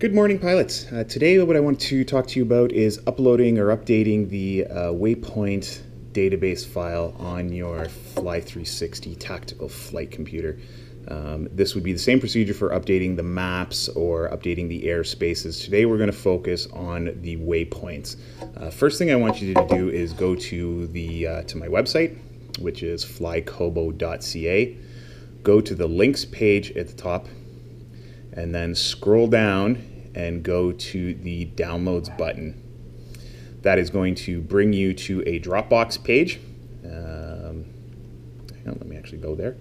Good morning, pilots. Uh, today, what I want to talk to you about is uploading or updating the uh, Waypoint database file on your Fly 360 tactical flight computer. Um, this would be the same procedure for updating the maps or updating the airspaces. Today, we're going to focus on the waypoints. Uh, first thing I want you to do is go to the uh, to my website, which is flykobo.ca. Go to the links page at the top and then scroll down and go to the downloads button. That is going to bring you to a Dropbox page. Um, on, let me actually go there.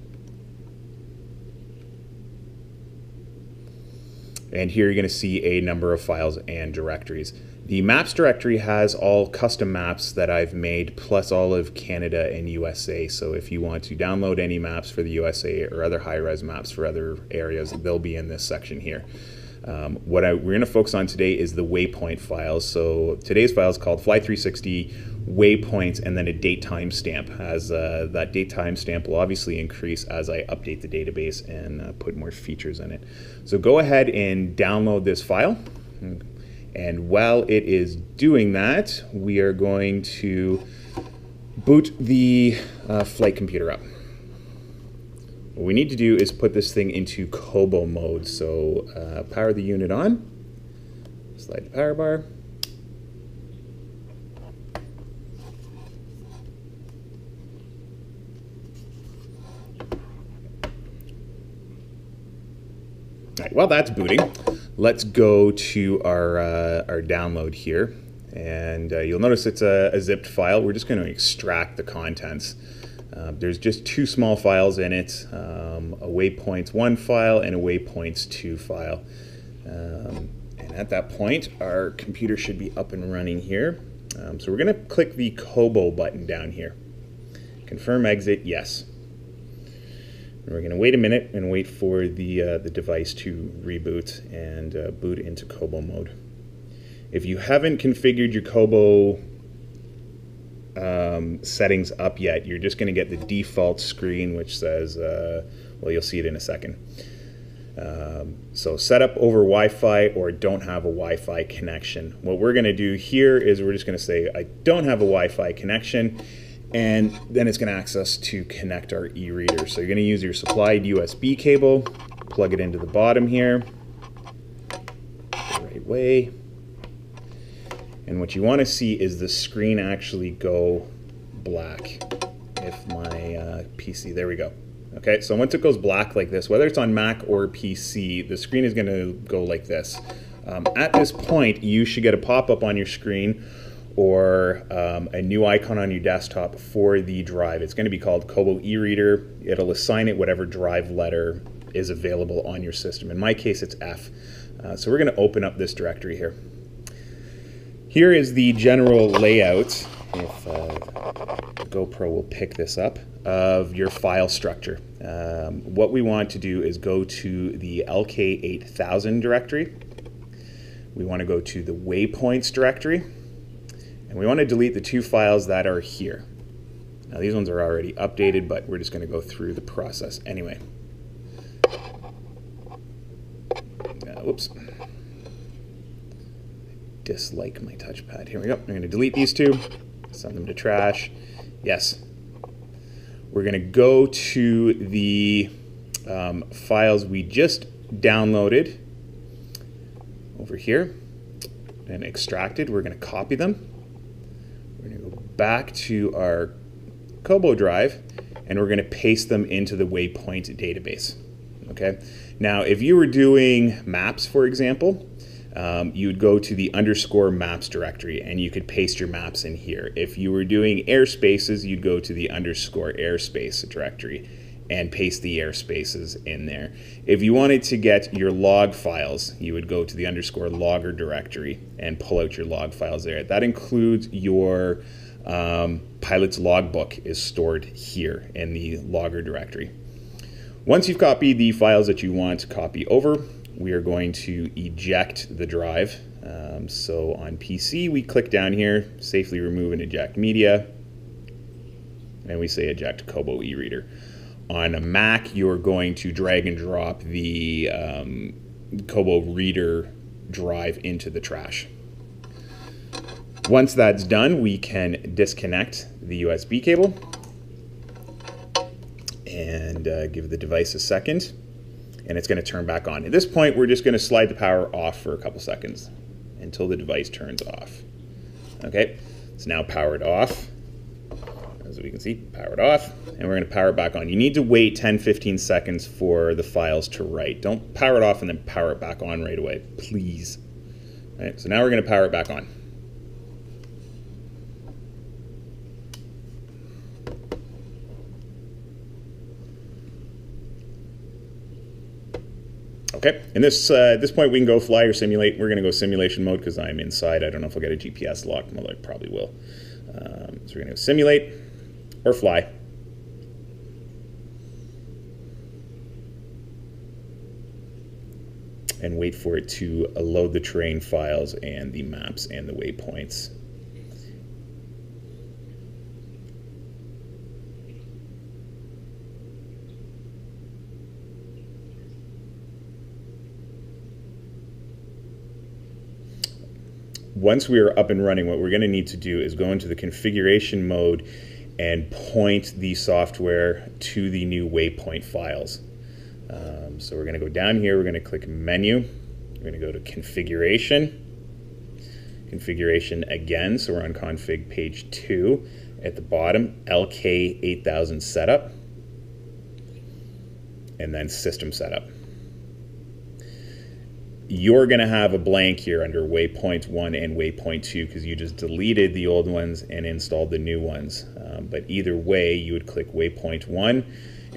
And here you're going to see a number of files and directories. The maps directory has all custom maps that I've made, plus all of Canada and USA. So if you want to download any maps for the USA or other high-res maps for other areas, they'll be in this section here. Um, what I, we're going to focus on today is the waypoint files. So today's file is called Fly360 waypoints and then a date timestamp. As uh, that date timestamp will obviously increase as I update the database and uh, put more features in it. So go ahead and download this file. And while it is doing that, we are going to boot the uh, flight computer up. What we need to do is put this thing into Kobo mode. So uh, power the unit on, slide the power bar. All right, while that's booting, let's go to our, uh, our download here. And uh, you'll notice it's a, a zipped file. We're just going to extract the contents. Uh, there's just two small files in it, um, a waypoints 1 file and a waypoints 2 file. Um, and at that point, our computer should be up and running here. Um, so we're going to click the Kobo button down here. Confirm exit, yes. And we're going to wait a minute and wait for the, uh, the device to reboot and uh, boot into Kobo mode. If you haven't configured your Kobo um, settings up yet. You're just going to get the default screen, which says, uh, well, you'll see it in a second. Um, so set up over Wi-Fi or don't have a Wi-Fi connection. What we're going to do here is we're just going to say, I don't have a Wi-Fi connection, and then it's going to ask us to connect our e-reader. So you're going to use your supplied USB cable, plug it into the bottom here, the right way. And what you want to see is the screen actually go black. If my uh, PC, there we go. Okay, so once it goes black like this, whether it's on Mac or PC, the screen is going to go like this. Um, at this point, you should get a pop-up on your screen or um, a new icon on your desktop for the drive. It's going to be called Kobo eReader. It'll assign it whatever drive letter is available on your system. In my case, it's F. Uh, so we're going to open up this directory here. Here is the general layout, if uh, GoPro will pick this up, of your file structure. Um, what we want to do is go to the LK8000 directory. We want to go to the waypoints directory. And we want to delete the two files that are here. Now these ones are already updated, but we're just going to go through the process anyway. Uh, whoops dislike my touchpad. Here we go. I'm going to delete these two, send them to trash. Yes. We're going to go to the um, files we just downloaded over here and extracted. We're going to copy them. We're going to go back to our Kobo drive and we're going to paste them into the waypoint database. Okay. Now, if you were doing maps, for example, um, you would go to the underscore maps directory and you could paste your maps in here. If you were doing airspaces, you'd go to the underscore airspace directory and paste the airspaces in there. If you wanted to get your log files, you would go to the underscore logger directory and pull out your log files there. That includes your um, pilot's logbook is stored here in the logger directory. Once you've copied the files that you want to copy over, we are going to eject the drive. Um, so on PC, we click down here, safely remove and eject media, and we say eject Kobo e-reader. On a Mac, you're going to drag and drop the um, Kobo reader drive into the trash. Once that's done, we can disconnect the USB cable and uh, give the device a second and it's going to turn back on. At this point, we're just going to slide the power off for a couple seconds until the device turns off. Okay, it's now powered off. As we can see, powered off, and we're going to power it back on. You need to wait 10-15 seconds for the files to write. Don't power it off and then power it back on right away, please. All right, so now we're going to power it back on. Okay, and this uh, at this point we can go fly or simulate. We're going to go simulation mode because I'm inside. I don't know if I'll get a GPS lock. Well, I probably will. Um, so we're going to go simulate or fly. And wait for it to load the terrain files and the maps and the waypoints. Once we are up and running, what we're going to need to do is go into the configuration mode and point the software to the new waypoint files. Um, so we're going to go down here, we're going to click menu, we're going to go to configuration, configuration again, so we're on config page 2. At the bottom, LK8000 setup, and then system setup you're going to have a blank here under waypoint 1 and waypoint 2 because you just deleted the old ones and installed the new ones. Um, but either way, you would click waypoint 1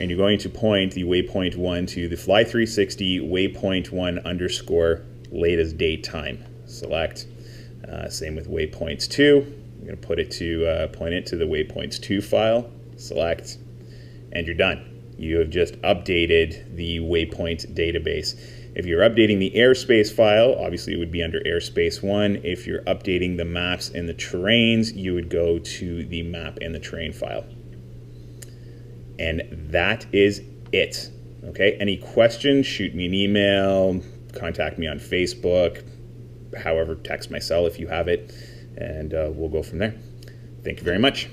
and you're going to point the waypoint 1 to the Fly 360 waypoint 1 underscore latest date time. Select. Uh, same with waypoints 2. I'm going to put it to uh, point it to the waypoints 2 file. Select. And you're done. You have just updated the waypoint database. If you're updating the airspace file, obviously it would be under airspace 1. If you're updating the maps and the terrains, you would go to the map and the terrain file. And that is it. Okay, any questions, shoot me an email, contact me on Facebook, however, text my cell if you have it, and uh, we'll go from there. Thank you very much.